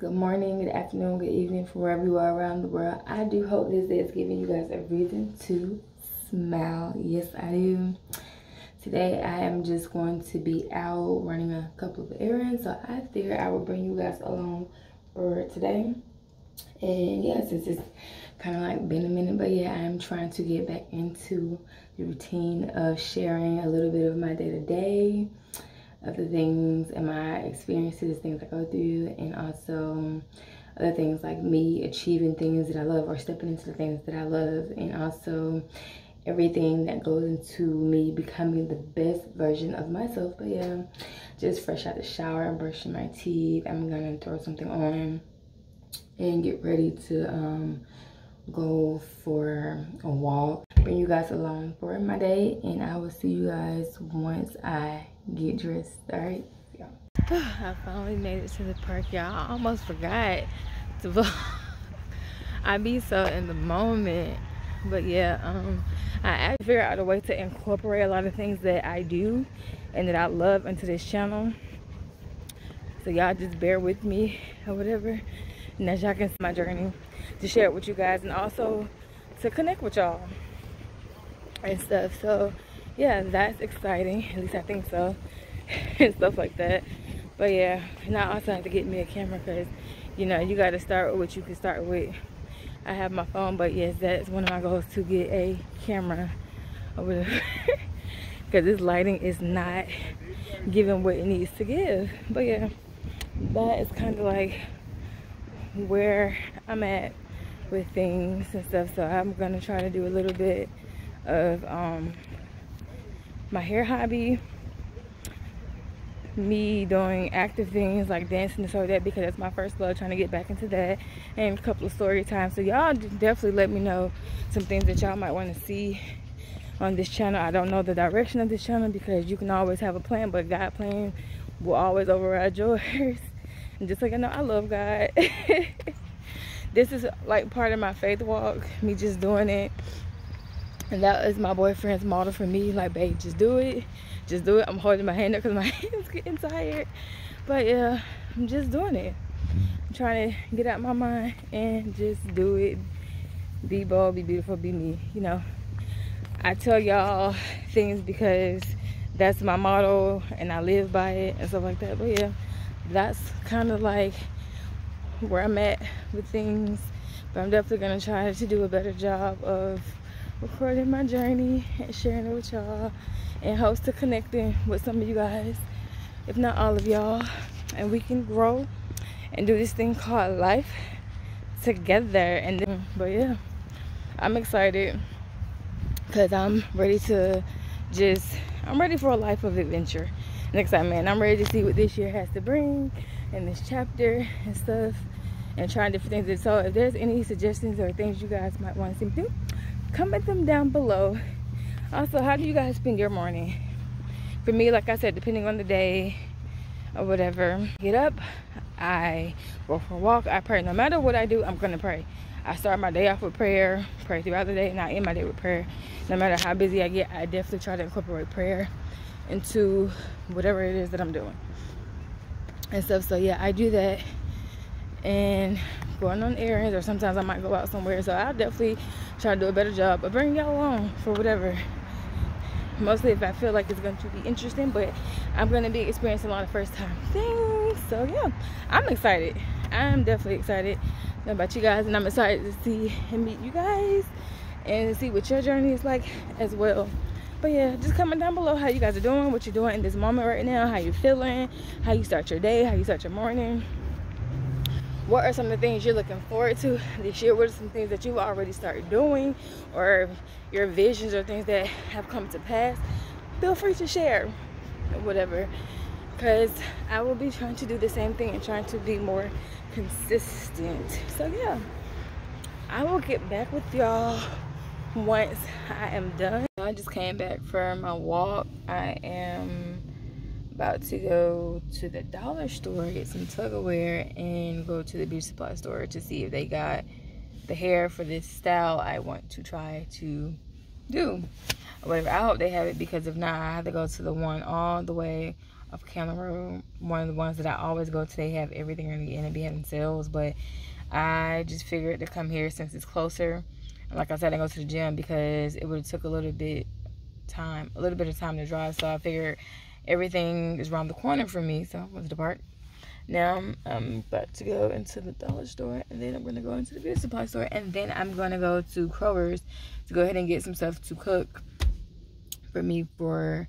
Good morning, good afternoon, good evening from wherever you are around the world. I do hope this day is giving you guys a reason to smile. Yes, I do. Today I am just going to be out running a couple of errands, so I figured I will bring you guys along for today. And since it's kind of like been a minute, but yeah, I'm trying to get back into the routine of sharing a little bit of my day to day of the things and my experiences, things I go through, and also other things like me achieving things that I love or stepping into the things that I love, and also everything that goes into me becoming the best version of myself. But yeah, just fresh out the shower and brushing my teeth. I'm gonna throw something on and get ready to um, go for a walk. Bring you guys along for my day, and I will see you guys once I get dressed. All right. Yeah. I finally made it to the park, y'all. I almost forgot to vlog. I be so in the moment. But yeah, um, I figured out a way to incorporate a lot of things that I do and that I love into this channel. So y'all just bear with me or whatever. And as y'all can see my journey to share it with you guys and also to connect with y'all and stuff. So yeah, that's exciting. At least I think so. and stuff like that. But yeah, and I also have to get me a camera because, you know, you got to start with what you can start with. I have my phone, but yes, that's one of my goals to get a camera. Over because this lighting is not giving what it needs to give. But yeah, that is kind of like where I'm at with things and stuff. So I'm going to try to do a little bit of um, my hair hobby me doing active things like dancing and stuff like that because that's my first love trying to get back into that and a couple of story times so y'all definitely let me know some things that y'all might want to see on this channel. I don't know the direction of this channel because you can always have a plan but god plan will always override yours. And just like i know i love god. This is like part of my faith walk me just doing it and that is my boyfriend's model for me. Like babe just do it. Just do it. I'm holding my hand up because my hand's getting tired. But yeah i'm just doing it. I'm trying to get out my mind and just do it. Be bold be beautiful be me you know. I tell y'all things because that's my motto and i live by it and stuff like that. But yeah that's kind of like where i'm at with things. But i'm definitely gonna try to do a better job of recording my journey and sharing it with y'all. And hopes to connecting with some of you guys if not all of y'all. And we can grow and do this thing called life together. And then but yeah i'm excited because i'm ready to just i'm ready for a life of adventure. Next time man i'm ready to see what this year has to bring and this chapter and stuff and trying different things. And so if there's any suggestions or things you guys might want to see me do comment them down below. Also how do you guys spend your morning? For me like i said depending on the day or whatever. Get up i go for a walk i pray. No matter what i do i'm gonna pray. I start my day off with prayer pray throughout the day and i end my day with prayer. No matter how busy i get i definitely try to incorporate prayer into whatever it is that i'm doing and stuff. So yeah i do that. And going on errands or sometimes i might go out somewhere. So i'll definitely try to do a better job of bringing y'all along for whatever. Mostly if I feel like it's going to be interesting but I'm going to be experiencing a lot of first time things. So yeah I'm excited. I'm definitely excited about you guys and I'm excited to see and meet you guys and see what your journey is like as well. But yeah just comment down below how you guys are doing what you're doing in this moment right now how you're feeling how you start your day how you start your morning what are some of the things you're looking forward to this year? What are some things that you've already started doing or your visions or things that have come to pass? Feel free to share whatever. Because i will be trying to do the same thing and trying to be more consistent. So yeah. I will get back with y'all once i am done. I just came back from my walk. I am about to go to the dollar store, get some Tupperware, and go to the beauty supply store to see if they got the hair for this style I want to try to do. Whatever. I hope they have it because if not, I have to go to the one all the way of Camera One of the ones that I always go to. They have everything in the end and be having sales, but I just figured to come here since it's closer. And like I said, I go to the gym because it would have took a little bit time, a little bit of time to drive. So I figured everything is around the corner for me. So I went to park. Now I'm, I'm about to go into the dollar store and then I'm going to go into the beauty supply store and then I'm going to go to Kroger's to go ahead and get some stuff to cook for me for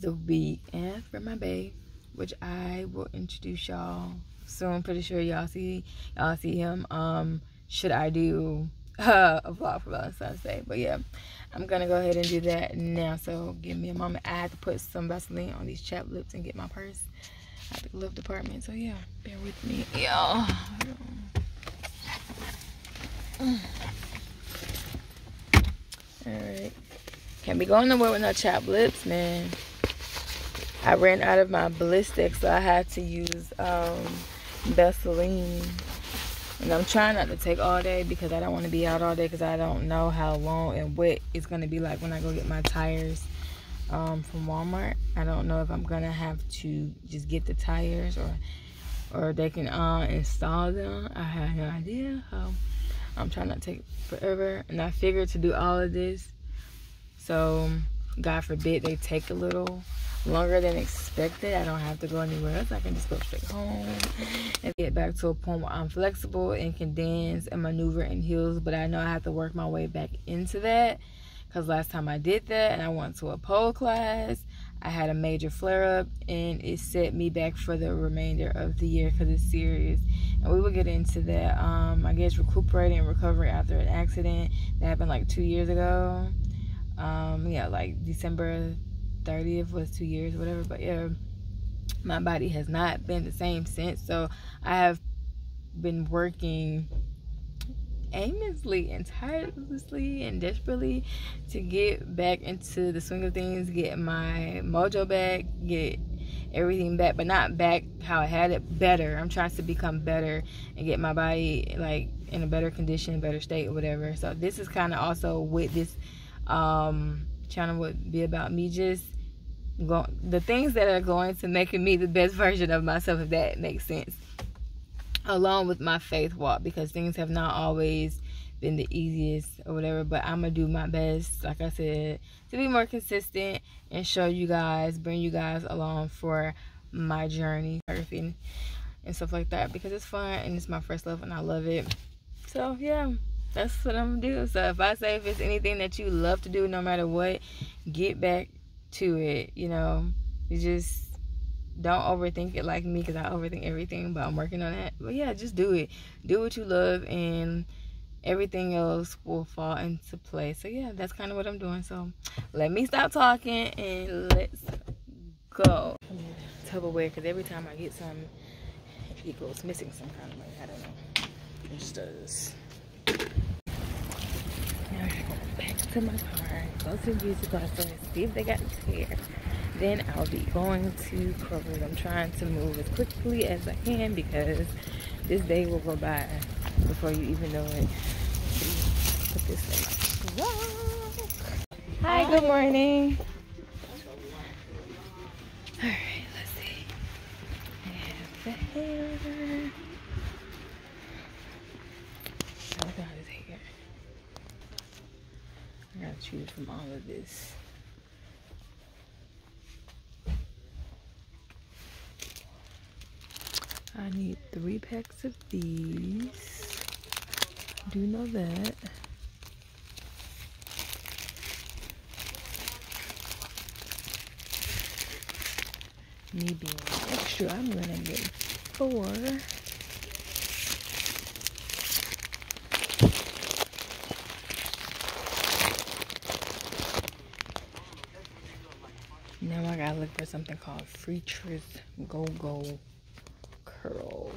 the week and for my babe, which I will introduce y'all soon. Pretty sure y'all see y'all see him. Um, should I do uh, a vlog for Valentine's Day? But yeah, I'm gonna go ahead and do that now. So give me a moment. I had to put some Vaseline on these chap lips and get my purse at the glove department. So yeah, bear with me, y'all. Alright. Can't be going nowhere with no chap lips, man. I ran out of my ballistic, so I had to use um, Vaseline. And I'm trying not to take all day because I don't want to be out all day because I don't know how long and wet it's going to be like when I go get my tires um, from Walmart. I don't know if I'm going to have to just get the tires or or they can uh, install them. I have no idea. I'm trying not to take forever. And I figured to do all of this. So, God forbid they take a little longer than expected. I don't have to go anywhere else. I can just go straight home get back to a point where I'm flexible and can dance and maneuver in heels. But I know I have to work my way back into that because last time I did that and I went to a pole class, I had a major flare up and it set me back for the remainder of the year because it's serious. And we will get into that. Um, I guess recuperating and recovering after an accident that happened like two years ago. Um, yeah, like December 30th was two years, whatever. But yeah, my body has not been the same since. So I have been working aimlessly and tirelessly and desperately to get back into the swing of things, get my mojo back, get everything back, but not back how I had it, better. I'm trying to become better and get my body like in a better condition, better state, or whatever. So this is kind of also what this um channel would be about me just go the things that are going to make me the best version of myself if that makes sense. Along with my faith walk because things have not always been the easiest or whatever but i'm gonna do my best like i said to be more consistent and show you guys bring you guys along for my journey surfing and stuff like that because it's fun and it's my first love and i love it. So yeah that's what i'm gonna do. So if i say if it's anything that you love to do no matter what get back to it you know? You just don't overthink it like me because i overthink everything but i'm working on that. But yeah just do it. Do what you love and everything else will fall into place. So yeah that's kind of what i'm doing. So let me stop talking and let's go. Tupperware because every time i get some it goes missing some kind of way. I don't know. It just does. Now i go back to my car go to the beauty store see if they got here then I'll be going to Kroger's. I'm trying to move as quickly as I can because this day will go by before you even know it. Put this Hi, good morning. Alright, let's see. I have the hair. I got his hair. Gotta choose from all of this. I need three packs of these. Do know that. Me being extra, I'm gonna get four. Now I gotta look for something called Freetress Go Go curl.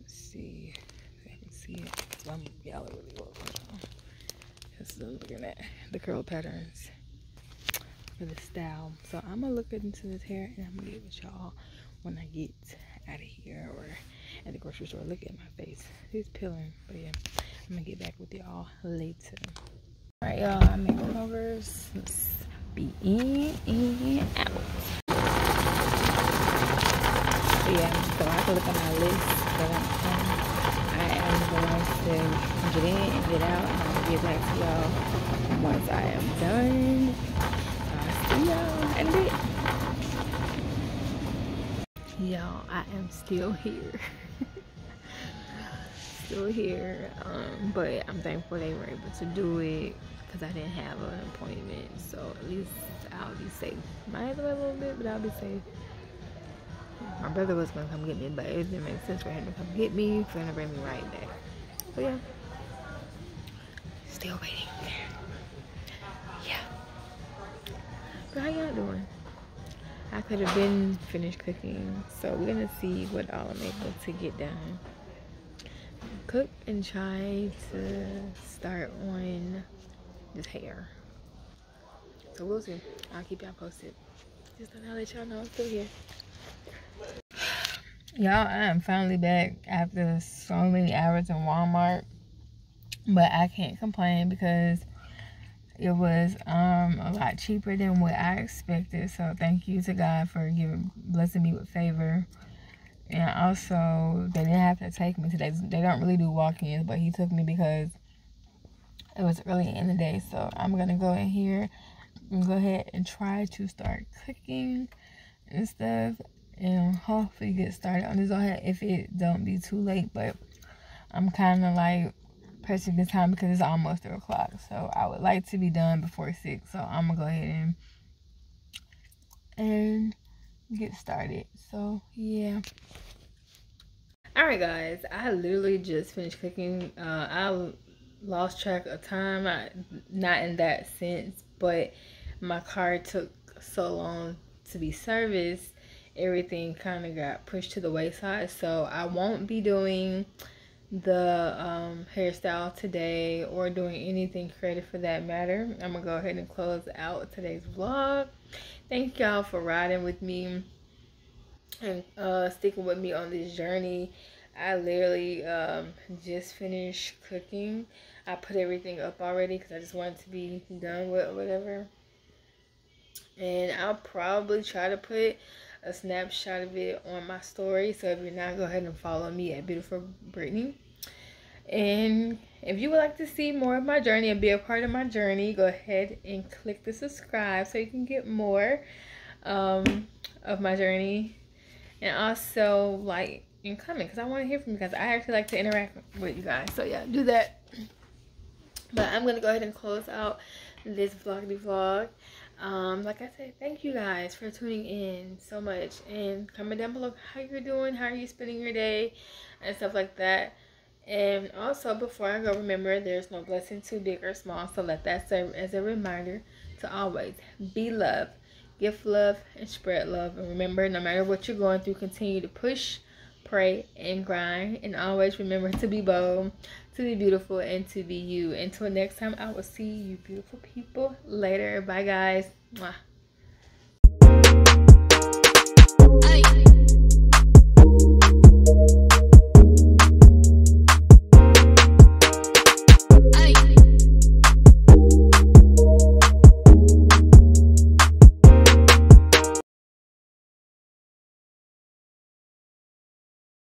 Let's see if I can see it. I'm yellow really well. Just looking at the curl patterns for the style. So I'm gonna look into this hair and I'm gonna get with y'all when I get out of here or at the grocery store. Look at my face. It's peeling, but yeah. I'm gonna get back with y'all later. All right, y'all, I'm making overs. Let's be in and out. Yeah, so I to look at my list on. I am going to get in and get out. And I'll get back to y'all once I am done. I'll see y'all in a bit. Y'all, I am still here. still here. Um, but I'm thankful they were able to do it because I didn't have an appointment. So at least I'll be safe. Might to wait a little bit, but I'll be safe. My brother was gonna come get me, but it didn't make sense for him to come get me, him to bring me right back. But yeah, still waiting. Yeah. But how y'all doing? I could have been finished cooking, so we're gonna see what all I'm able to get done. Cook and try to start on this hair. So we'll see. I'll keep y'all posted. Just to let y'all know I'm still here. Y'all, I am finally back after so many hours in Walmart. But I can't complain because it was um a lot cheaper than what I expected. So thank you to God for giving blessing me with favor. And also they didn't have to take me today. They don't really do walk-ins, but he took me because it was early in the day. So I'm gonna go in here and go ahead and try to start cooking and stuff and hopefully get started on this ahead if it don't be too late but i'm kind of like pressing the time because it's almost three o'clock so i would like to be done before six so i'm gonna go ahead and and get started. So yeah. All right guys. I literally just finished cooking. Uh i lost track of time. I, not in that sense but my car took so long to be serviced. Everything kind of got pushed to the wayside. So i won't be doing the um, hairstyle today or doing anything creative for that matter. I'm gonna go ahead and close out today's vlog thank y'all for riding with me and uh, sticking with me on this journey i literally um, just finished cooking i put everything up already because i just wanted to be done with whatever and i'll probably try to put a snapshot of it on my story. So if you're not, go ahead and follow me at Beautiful Brittiney. And if you would like to see more of my journey and be a part of my journey, go ahead and click the subscribe so you can get more um, of my journey. And also like and comment because I want to hear from you guys. I actually like to interact with you guys. So yeah, do that. But I'm going to go ahead and close out this vloggy vlog um like i said thank you guys for tuning in so much and comment down below how you're doing how are you spending your day and stuff like that and also before i go remember there's no blessing too big or small so let that serve as a reminder to always be love give love and spread love and remember no matter what you're going through continue to push pray and grind and always remember to be bold to be beautiful and to be you. Until next time, I will see you beautiful people later. Bye, guys. Mwah.